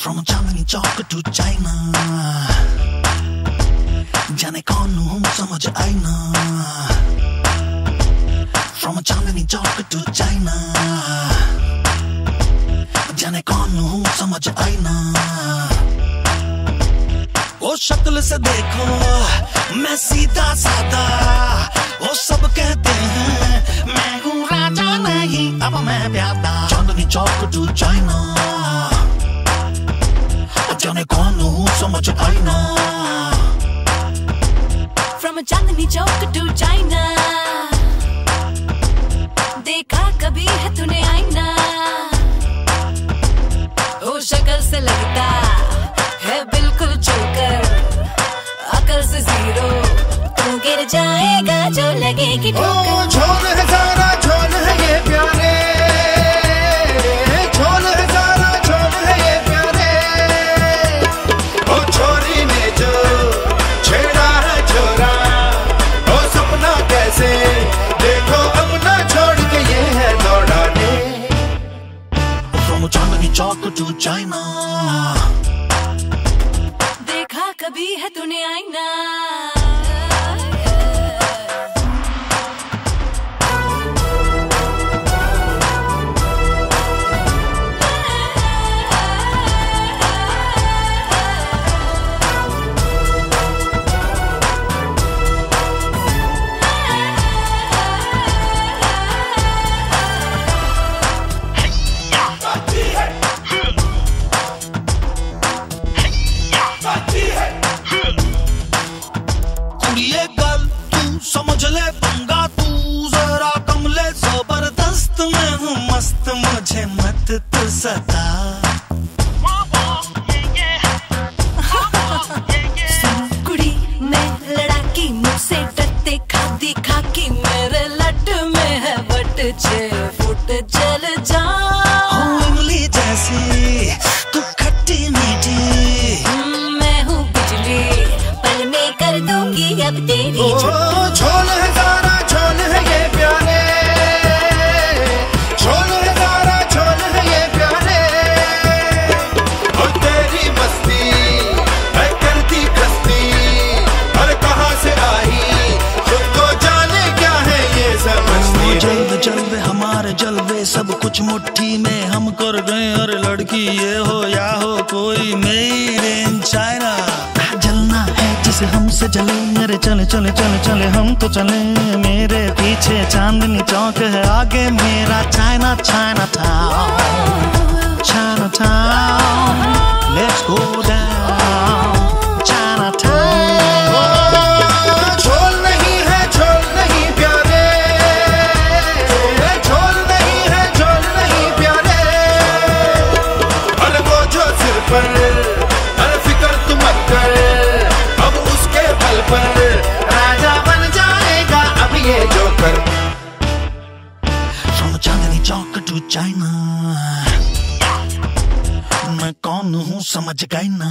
From Chandni Chowk to China. जाने कौन हूँ, समझ आई ना। From Chandni Chowk to China. जाने कौन हूँ, समझ आई ना। वो शक्ल से देखो, मैं सीधा साधा। वो सब कहते हैं, मैं हूँ राजा नहीं, अब मैं प्यादा चांदनी चौक टू चाइना जाने कौन हूँ समझ आई ना। From a Chandni Chowk to China देखा कभी है तूने आईना। ओ शक्ल से लगता है बिल्कुल चोकर। अकल से ज़ीरो तू गिर जाएगा जो लगेगी ठोकर। चांदनी चौक टू चाइना देखा कभी है तूने आईना। समझ ले पंगा तू जरा कमले ज़बरदस्त में हूँ मस्त मुझे मत तू सता। कुछ मुट्ठी में हम कर गए और लड़की ये हो या हो कोई मेरे इन चाइना। जलना है जिसे हमसे जले मेरे चले चले चले चले, हम तो चले। मेरे पीछे चांदनी चौक है, आगे मेरा चाइना चाइना टाउन चाइना। मैं कौन हूँ समझ गई ना।